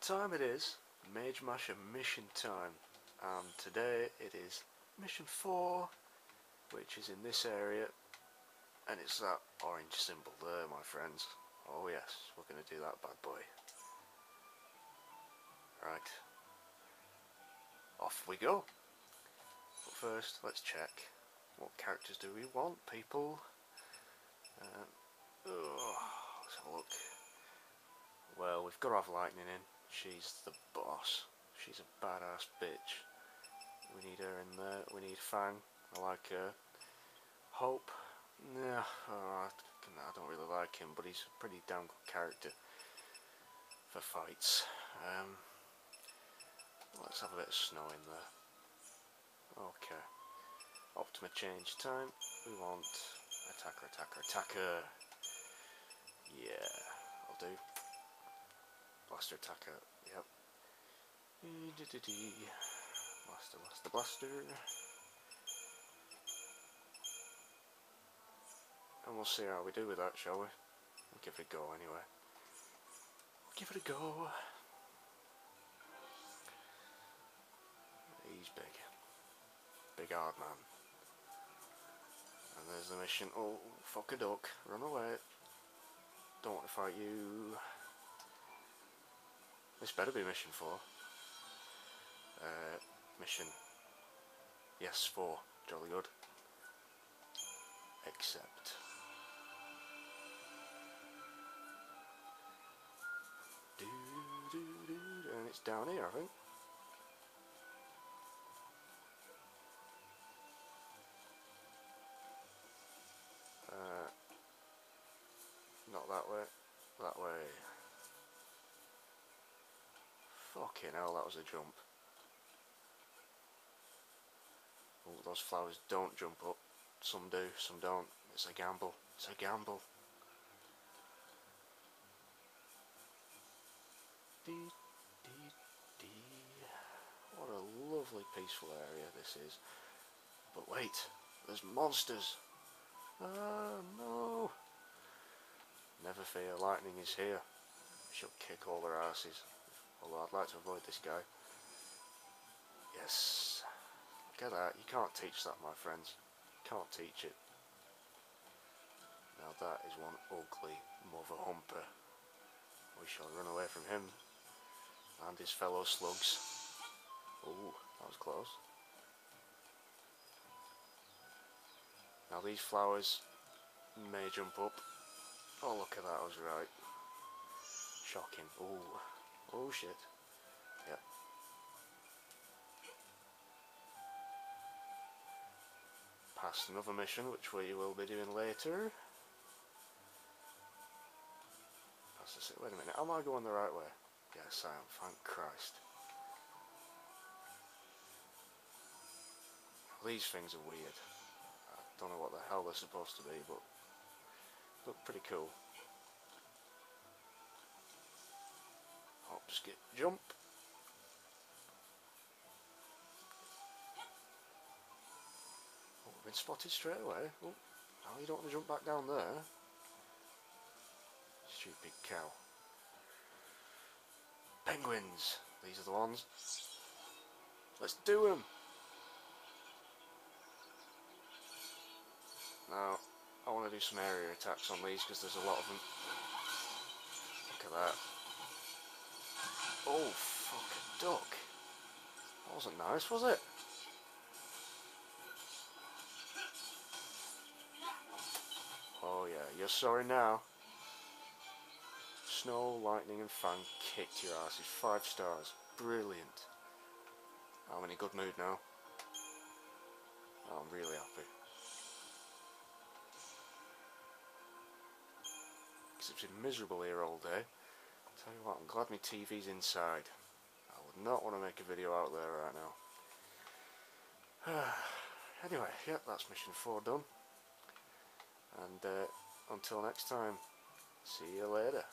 time it is. Mage Masher mission time. And today it is mission 4, which is in this area. And it's that orange symbol there, my friends. Oh yes, we're going to do that bad boy. Right. Off we go. But first, let's check. What characters do we want, people? Um, oh, let's have a look. Well, we've got to have Lightning in. She's the boss. She's a badass bitch. We need her in there. We need Fang. I like her. Hope. Nah, oh, I don't really like him, but he's a pretty damn good character for fights. Um, let's have a bit of snow in there. Okay. Optima change time. We want attacker, attacker, attacker. Blaster attacker, yep. Blaster, blaster, blaster. And we'll see how we do with that, shall we? We'll give it a go anyway. Give it a go. He's big. Big hard man. And there's the mission. Oh, fuck a duck. Run away. Don't want to fight you. This better be mission 4. Uh, mission. Yes, 4. Jolly good. Accept. And it's down here, I think. Uh, not that way. That way. Fucking hell, that was a jump. Oh, those flowers don't jump up. Some do, some don't. It's a gamble. It's a gamble. What a lovely peaceful area this is. But wait, there's monsters. Ah, no. Never fear, lightning is here. She'll kick all their asses. Although I'd like to avoid this guy. Yes. Get out. You can't teach that, my friends. You can't teach it. Now that is one ugly mother humper. We shall run away from him. And his fellow slugs. Oh, that was close. Now these flowers may jump up. Oh look at that, I was right. Shocking. Oh, oh shit. Yep. Past another mission which we will be doing later. Past the Wait a minute, am I going the right way? Yes I am, thank Christ. These things are weird. I don't know what the hell they're supposed to be, but look pretty cool. Skip, jump. Oh, been spotted straight away. Oh, you don't want to jump back down there. Stupid cow. Penguins. These are the ones. Let's do them. Now, I want to do some area attacks on these because there's a lot of them. Look at that. Oh, fuck a duck. That wasn't nice, was it? Oh yeah, you're sorry now. Snow, lightning and fang kicked your asses. Five stars. Brilliant. I'm in a good mood now. I'm really happy. because it's been miserable here all day. Tell you what, I'm glad my TV's inside. I would not want to make a video out there right now. anyway, yep, that's mission 4 done. And uh, until next time, see you later.